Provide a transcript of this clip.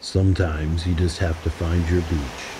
Sometimes you just have to find your beach.